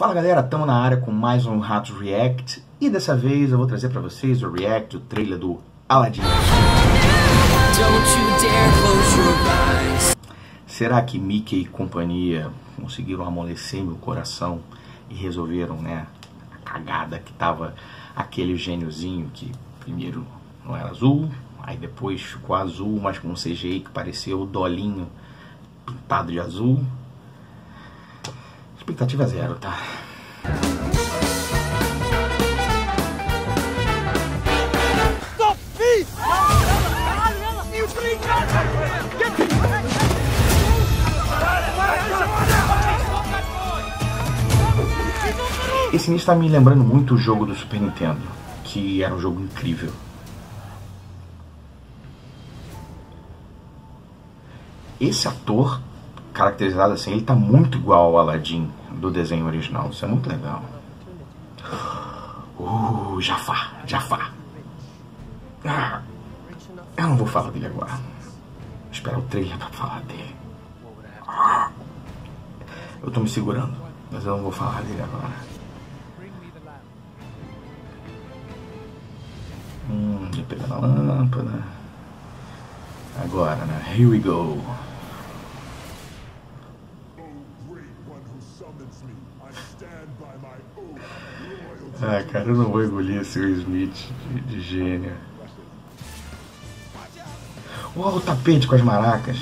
Fala galera, estamos na área com mais um Ratos React e dessa vez eu vou trazer para vocês o react do trailer do Aladdin. Será que Mickey e companhia conseguiram amolecer meu coração e resolveram, né, a cagada que tava aquele gêniozinho que primeiro não era azul, aí depois ficou azul, mas com um CGI que parecia o Dolinho pintado de azul. Expectativa zero, tá? Esse início está me lembrando muito o jogo do Super Nintendo, que era um jogo incrível. Esse ator, caracterizado assim, ele tá muito igual ao Aladdin do desenho original. Isso é muito legal. Uh, Jafar, Jafar. Ah, eu não vou falar dele agora. Vou esperar o trailer pra falar dele. Ah, eu tô me segurando, mas eu não vou falar dele agora. Hum, pegando a lâmpada. Agora, né? Here we go. Ah, cara, eu não vou engolir esse Will Smith de, de gênio. Uau, o tapete com as maracas.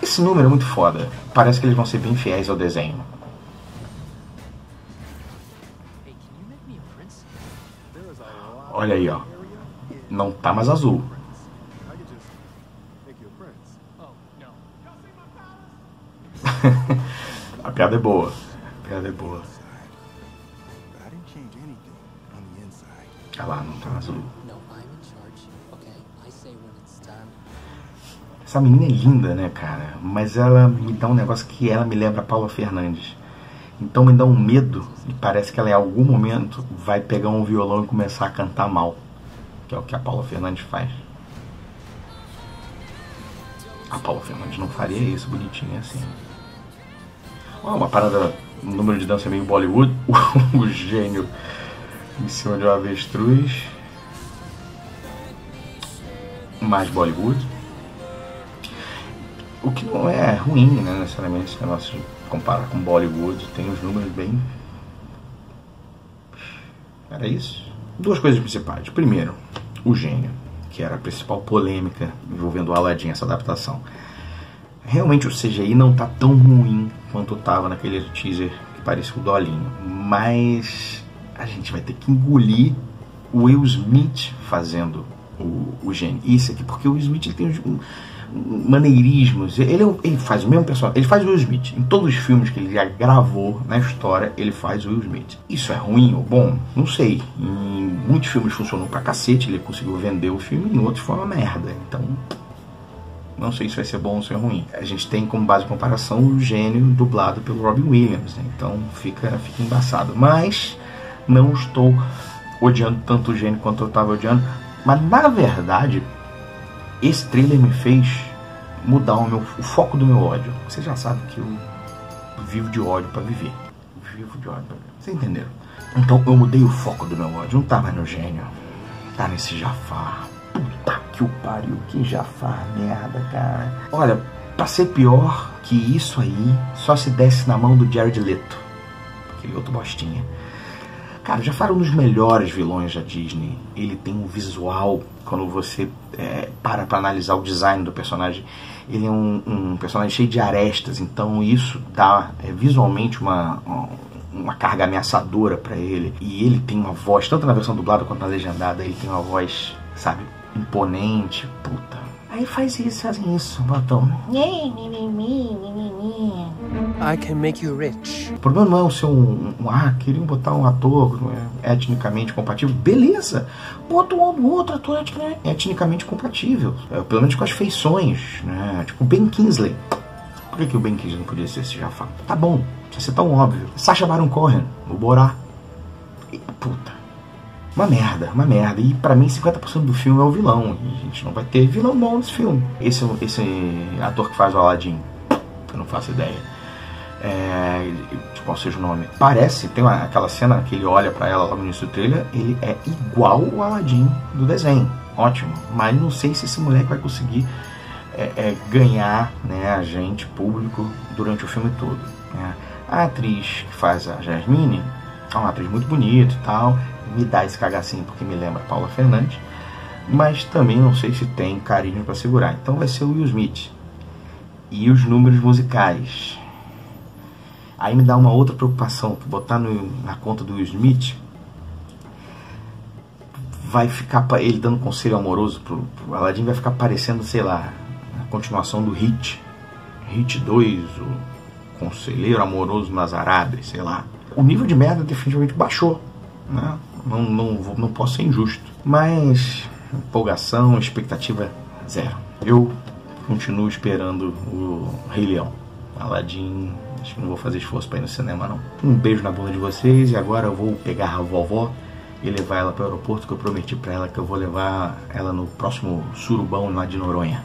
Esse número é muito foda. Parece que eles vão ser bem fiéis ao desenho. Olha aí, ó. Não tá mais azul. A piada é boa. A piada é boa. Olha lá, não tá azul. Essa menina é linda, né, cara? Mas ela me dá um negócio que ela me lembra a Paula Fernandes. Então me dá um medo e parece que ela em algum momento vai pegar um violão e começar a cantar mal. Que é o que a Paula Fernandes faz. A Paula Fernandes não faria isso bonitinha assim. Oh, uma parada, um número de dança meio Bollywood. o gênio em cima de uma avestruz. Mais Bollywood. O que não é ruim, né, necessariamente, negócio de comparar com Bollywood, tem os números bem. Era isso? Duas coisas principais. Primeiro, o gênio, que era a principal polêmica envolvendo o Aladdin, essa adaptação. Realmente o CGI não tá tão ruim quanto tava naquele teaser que parecia o Dolinho, mas a gente vai ter que engolir o Will Smith fazendo o, o gênio. Isso aqui, porque o Will Smith ele tem um, maneirismos. Ele, é ele faz o mesmo personagem. Ele faz o Will Smith. Em todos os filmes que ele já gravou na história, ele faz o Will Smith. Isso é ruim ou bom? Não sei. Em muitos filmes funcionou pra cacete, ele conseguiu vender o filme, em outros foi uma merda. Então. Não sei se vai ser bom ou se é ruim. A gente tem como base de comparação o gênio dublado pelo Robin Williams, né? então fica, fica embaçado. Mas não estou odiando tanto o gênio quanto eu estava odiando. Mas na verdade, esse trailer me fez mudar o, meu, o foco do meu ódio. Você já sabe que eu vivo de ódio para viver. Vivo de ódio pra viver. Vocês entenderam? Então eu mudei o foco do meu ódio. Não tá mais no gênio. Tá nesse Jafar. Puta que o pariu. Que Jafar merda, cara. Olha, pra ser pior que isso aí, só se desse na mão do Jared Leto. Aquele outro bostinha. Cara, já foi um dos melhores vilões da Disney. Ele tem um visual, quando você é, para para analisar o design do personagem, ele é um, um personagem cheio de arestas, então isso dá é, visualmente uma, uma carga ameaçadora para ele. E ele tem uma voz, tanto na versão dublada quanto na legendada, ele tem uma voz, sabe, imponente. Puta, Aí faz isso, fazem isso, botam. I can make you rich. O problema não é o seu um, um ah, queriam botar um ator é, etnicamente compatível. Beleza, bota um outro ator etnicamente compatível. É, pelo menos com as feições, né? Tipo Ben Kingsley. Por que, que o Ben Kingsley não podia ser esse Jafar? Tá bom, precisa ser tão óbvio. Sacha Baron Cohen, o Borá. E, puta uma merda, uma merda. E para mim 50% do filme é o vilão. E a gente não vai ter vilão bom nesse filme. Esse, esse ator que faz o Aladdin, eu não faço ideia. É, qual seja o nome, parece, tem aquela cena que ele olha para ela lá no início do trailer, ele é igual o Aladdin do desenho, ótimo, mas não sei se esse moleque vai conseguir é, é, ganhar né, a gente, público, durante o filme todo. Né? A atriz que faz a Jasmine é uma atriz muito bonita e tal, me dá esse cagacinho porque me lembra Paula Fernandes, mas também não sei se tem carinho para segurar. Então vai ser o Will Smith. E os números musicais. Aí me dá uma outra preocupação, botar no, na conta do Will Smith, vai ficar ele dando conselho amoroso pro, pro Aladdin, vai ficar parecendo, sei lá, a continuação do Hit, Hit 2, o Conselheiro Amoroso nas Arábias, sei lá. O nível de merda definitivamente baixou, né? Não, não, não posso ser injusto, mas empolgação, expectativa zero. Eu continuo esperando o Rei Leão. Aladdin, acho que não vou fazer esforço para ir no cinema não. Um beijo na bunda de vocês e agora eu vou pegar a vovó e levar ela para o aeroporto que eu prometi para ela que eu vou levar ela no próximo surubão lá de Noronha.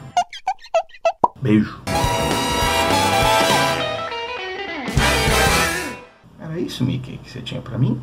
Beijo. Era isso, Mickey, que você tinha para mim?